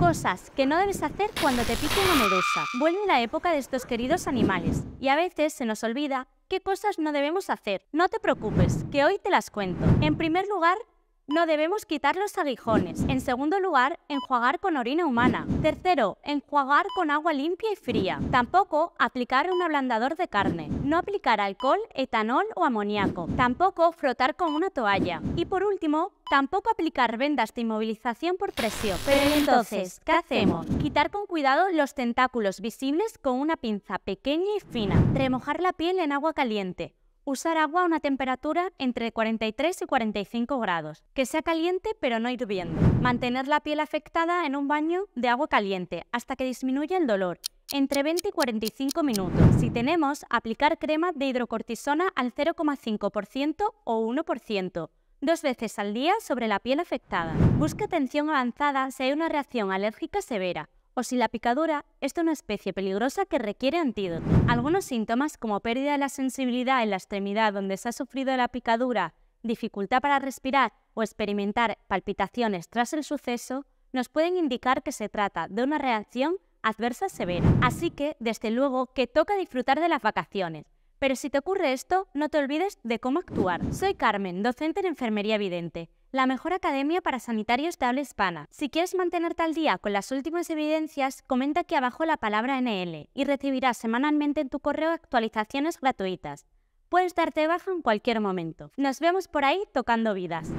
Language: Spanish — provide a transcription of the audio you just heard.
Cosas que no debes hacer cuando te pique una medusa. Vuelve la época de estos queridos animales y a veces se nos olvida qué cosas no debemos hacer. No te preocupes, que hoy te las cuento. En primer lugar, no debemos quitar los aguijones. En segundo lugar, enjuagar con orina humana. Tercero, enjuagar con agua limpia y fría. Tampoco aplicar un ablandador de carne. No aplicar alcohol, etanol o amoníaco. Tampoco frotar con una toalla. Y por último, tampoco aplicar vendas de inmovilización por presión. Pero entonces, ¿qué hacemos? Quitar con cuidado los tentáculos visibles con una pinza pequeña y fina. Remojar la piel en agua caliente. Usar agua a una temperatura entre 43 y 45 grados, que sea caliente pero no hirviendo. Mantener la piel afectada en un baño de agua caliente hasta que disminuya el dolor, entre 20 y 45 minutos. Si tenemos, aplicar crema de hidrocortisona al 0,5% o 1%, dos veces al día sobre la piel afectada. Busca atención avanzada si hay una reacción alérgica severa o si la picadura es de una especie peligrosa que requiere antídoto. Algunos síntomas como pérdida de la sensibilidad en la extremidad donde se ha sufrido la picadura, dificultad para respirar o experimentar palpitaciones tras el suceso nos pueden indicar que se trata de una reacción adversa severa. Así que, desde luego, que toca disfrutar de las vacaciones. Pero si te ocurre esto, no te olvides de cómo actuar. Soy Carmen, docente en Enfermería Evidente la mejor academia para sanitarios de habla hispana. Si quieres mantenerte al día con las últimas evidencias, comenta aquí abajo la palabra NL y recibirás semanalmente en tu correo actualizaciones gratuitas. Puedes darte baja en cualquier momento. Nos vemos por ahí tocando vidas.